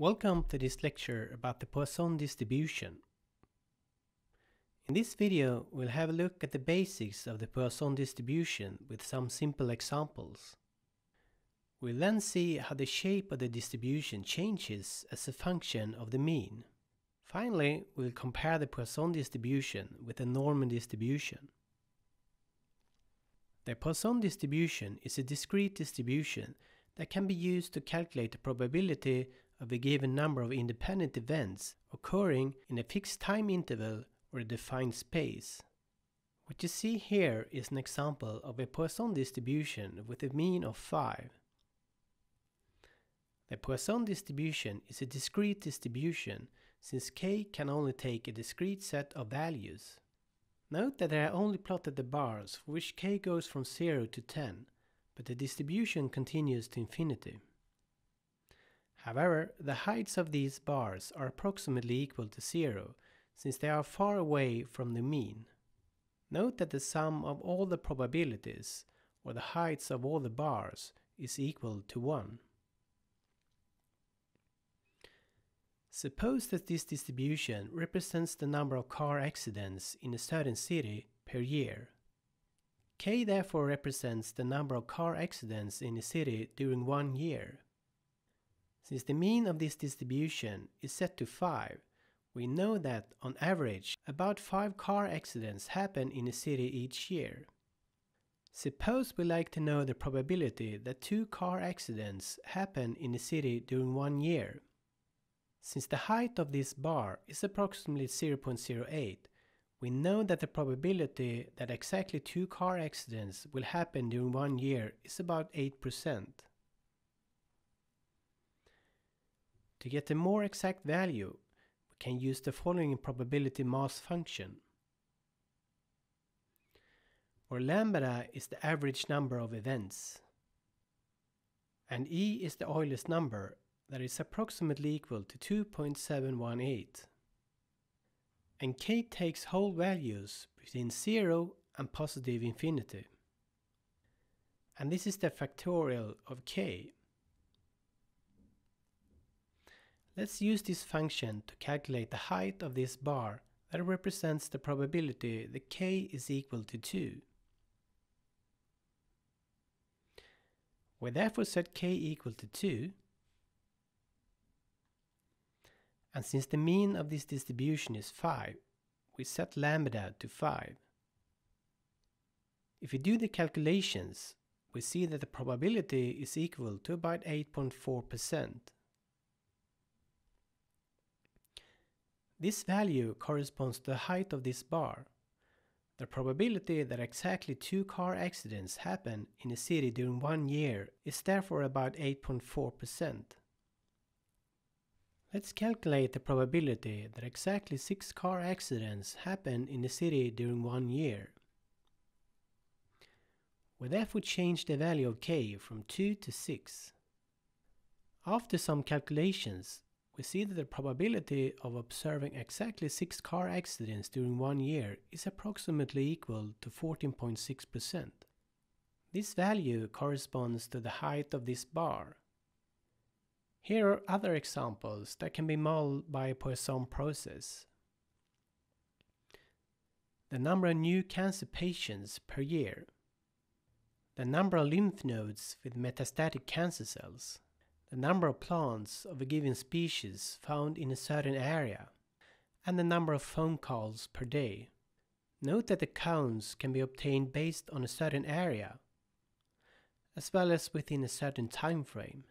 Welcome to this lecture about the Poisson distribution. In this video, we'll have a look at the basics of the Poisson distribution with some simple examples. We'll then see how the shape of the distribution changes as a function of the mean. Finally, we'll compare the Poisson distribution with the normal distribution. The Poisson distribution is a discrete distribution that can be used to calculate the probability of a given number of independent events occurring in a fixed time interval or a defined space. What you see here is an example of a Poisson distribution with a mean of 5. The Poisson distribution is a discrete distribution since k can only take a discrete set of values. Note that I only plotted the bars for which k goes from 0 to 10, but the distribution continues to infinity. However, the heights of these bars are approximately equal to zero, since they are far away from the mean. Note that the sum of all the probabilities, or the heights of all the bars, is equal to 1. Suppose that this distribution represents the number of car accidents in a certain city per year. K therefore represents the number of car accidents in a city during one year. Since the mean of this distribution is set to 5, we know that on average about 5 car accidents happen in a city each year. Suppose we like to know the probability that 2 car accidents happen in a city during one year. Since the height of this bar is approximately 0.08, we know that the probability that exactly 2 car accidents will happen during one year is about 8%. To get a more exact value, we can use the following probability mass function, where lambda is the average number of events, and E is the Euler's number that is approximately equal to 2.718. And k takes whole values between 0 and positive infinity. And this is the factorial of k. Let's use this function to calculate the height of this bar that represents the probability that k is equal to 2. We therefore set k equal to 2 and since the mean of this distribution is 5, we set lambda to 5. If we do the calculations, we see that the probability is equal to about 8.4%. This value corresponds to the height of this bar. The probability that exactly two car accidents happen in a city during one year is therefore about 8.4%. Let's calculate the probability that exactly 6 car accidents happen in a city during one year. We therefore change the value of k from 2 to 6. After some calculations, we see that the probability of observing exactly 6 car accidents during one year is approximately equal to 14.6%. This value corresponds to the height of this bar. Here are other examples that can be modeled by a Poisson process. The number of new cancer patients per year. The number of lymph nodes with metastatic cancer cells the number of plants of a given species found in a certain area, and the number of phone calls per day. Note that the counts can be obtained based on a certain area, as well as within a certain time frame.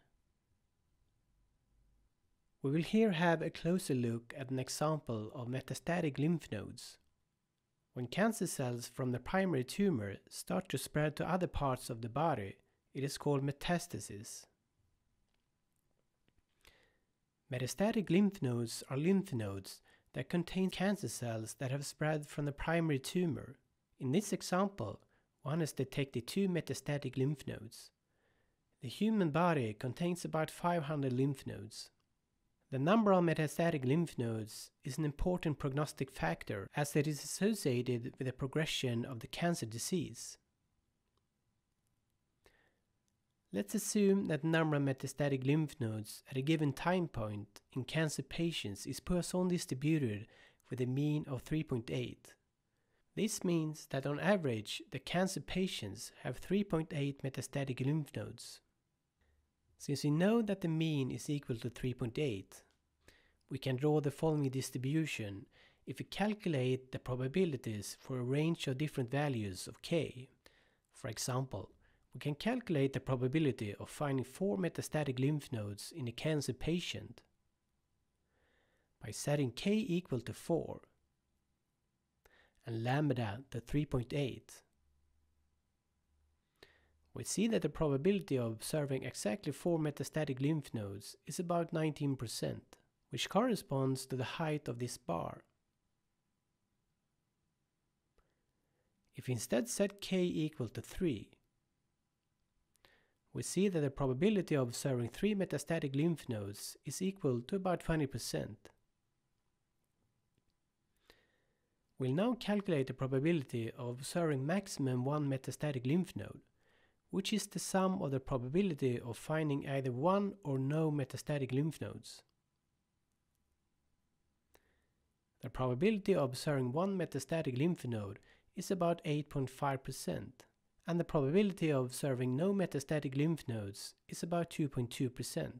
We will here have a closer look at an example of metastatic lymph nodes. When cancer cells from the primary tumor start to spread to other parts of the body, it is called metastasis. Metastatic lymph nodes are lymph nodes that contain cancer cells that have spread from the primary tumor. In this example, one has detected two metastatic lymph nodes. The human body contains about 500 lymph nodes. The number of metastatic lymph nodes is an important prognostic factor as it is associated with the progression of the cancer disease. Let's assume that number of metastatic lymph nodes at a given time point in cancer patients is Poisson distributed with a mean of 3.8. This means that on average the cancer patients have 3.8 metastatic lymph nodes. Since we know that the mean is equal to 3.8, we can draw the following distribution if we calculate the probabilities for a range of different values of k. For example, we can calculate the probability of finding 4 metastatic lymph nodes in a cancer patient by setting k equal to 4 and lambda to 3.8. We see that the probability of observing exactly 4 metastatic lymph nodes is about 19%, which corresponds to the height of this bar. If instead set k equal to 3, we see that the probability of observing 3 metastatic lymph nodes is equal to about 20%. We'll now calculate the probability of observing maximum one metastatic lymph node, which is the sum of the probability of finding either one or no metastatic lymph nodes. The probability of observing one metastatic lymph node is about 8.5%, and the probability of observing no metastatic lymph nodes is about 2.2%.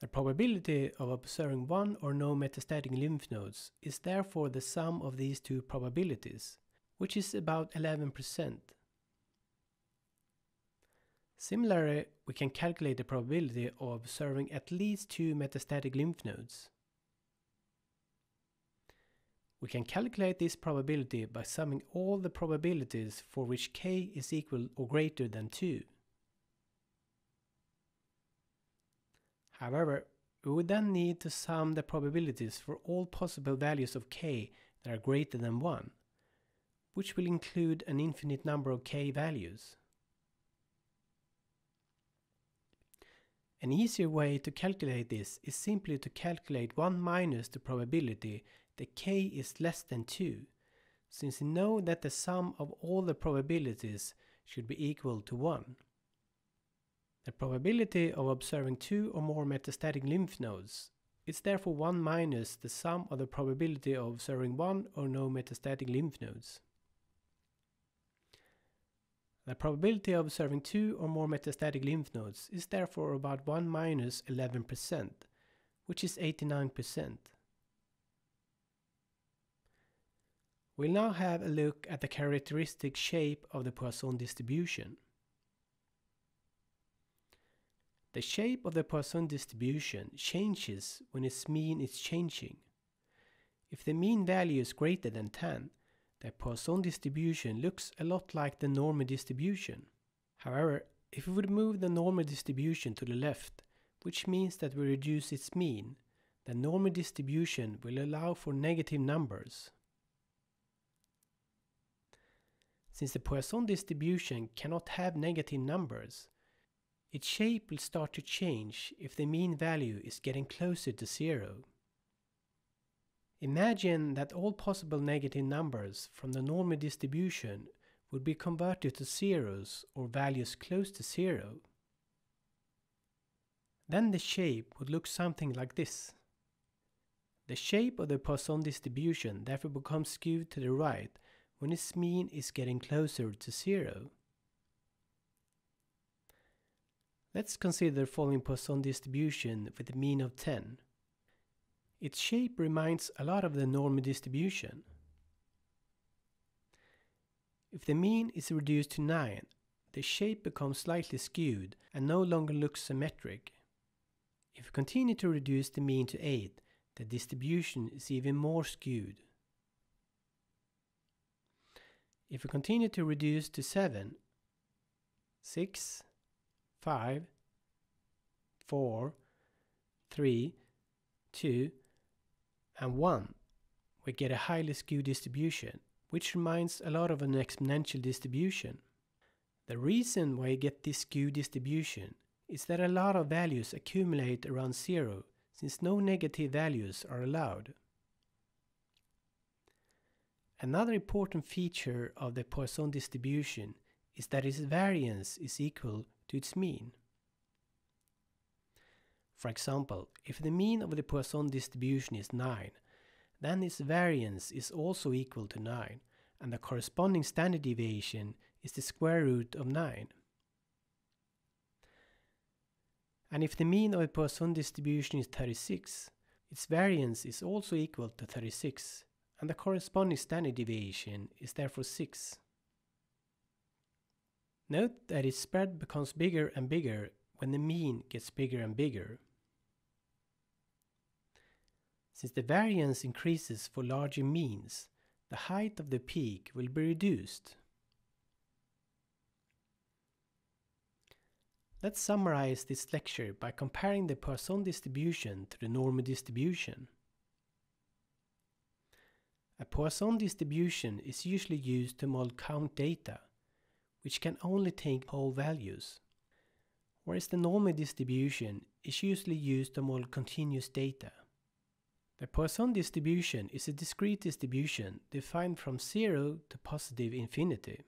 The probability of observing one or no metastatic lymph nodes is therefore the sum of these two probabilities, which is about 11%. Similarly, we can calculate the probability of observing at least two metastatic lymph nodes. We can calculate this probability by summing all the probabilities for which k is equal or greater than 2. However, we would then need to sum the probabilities for all possible values of k that are greater than 1, which will include an infinite number of k values. An easier way to calculate this is simply to calculate 1 minus the probability that k is less than 2, since we know that the sum of all the probabilities should be equal to 1. The probability of observing two or more metastatic lymph nodes is therefore 1 minus the sum of the probability of observing one or no metastatic lymph nodes. The probability of observing two or more metastatic lymph nodes is therefore about 1 minus 11%, which is 89%. We'll now have a look at the characteristic shape of the Poisson distribution. The shape of the Poisson distribution changes when its mean is changing. If the mean value is greater than 10, the Poisson distribution looks a lot like the normal distribution. However, if we would move the normal distribution to the left, which means that we reduce its mean, the normal distribution will allow for negative numbers. Since the Poisson distribution cannot have negative numbers, its shape will start to change if the mean value is getting closer to zero. Imagine that all possible negative numbers from the normal distribution would be converted to zeros or values close to zero. Then the shape would look something like this. The shape of the Poisson distribution therefore becomes skewed to the right when its mean is getting closer to zero. Let's consider following Poisson distribution with a mean of 10. Its shape reminds a lot of the normal distribution. If the mean is reduced to 9, the shape becomes slightly skewed and no longer looks symmetric. If we continue to reduce the mean to 8, the distribution is even more skewed. If we continue to reduce to 7, 6, 5, 4, 3, 2, and 1, we get a highly skewed distribution, which reminds a lot of an exponential distribution. The reason why you get this skewed distribution is that a lot of values accumulate around zero since no negative values are allowed. Another important feature of the Poisson distribution is that its variance is equal to its mean. For example, if the mean of the Poisson distribution is 9, then its variance is also equal to 9, and the corresponding standard deviation is the square root of 9. And if the mean of a Poisson distribution is 36, its variance is also equal to 36, and the corresponding standard deviation is therefore 6. Note that its spread becomes bigger and bigger when the mean gets bigger and bigger. Since the variance increases for larger means, the height of the peak will be reduced. Let's summarize this lecture by comparing the Poisson distribution to the normal distribution. Poisson distribution is usually used to model count data, which can only take whole values, whereas the normal distribution is usually used to model continuous data. The Poisson distribution is a discrete distribution defined from 0 to positive infinity.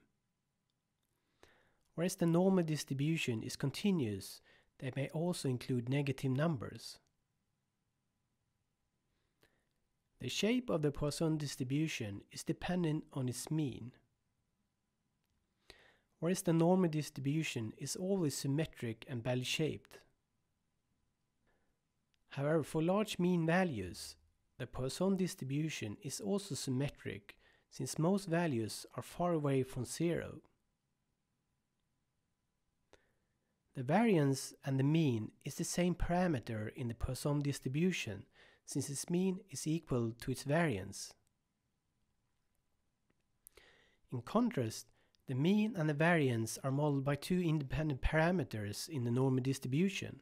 Whereas the normal distribution is continuous, they may also include negative numbers. The shape of the Poisson distribution is dependent on its mean. Whereas the normal distribution is always symmetric and bell-shaped. However, for large mean values, the Poisson distribution is also symmetric since most values are far away from zero. The variance and the mean is the same parameter in the Poisson distribution since its mean is equal to its variance. In contrast, the mean and the variance are modeled by two independent parameters in the normal distribution.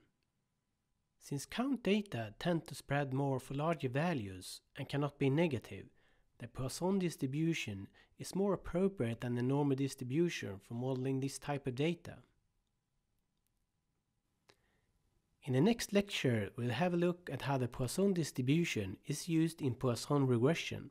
Since count data tend to spread more for larger values and cannot be negative, the Poisson distribution is more appropriate than the normal distribution for modeling this type of data. In the next lecture, we'll have a look at how the Poisson distribution is used in Poisson regression.